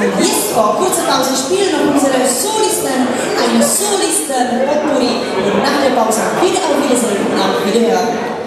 Jetzt vor kurzer Pause spielen noch unsere Solisten eine Solisten Potpourri. Und nach der Pause wieder auf Wiedersehen und auf Wiederhören.